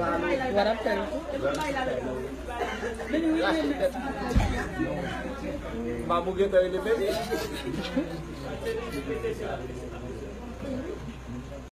Agora pera. Mamugueta ele bebê.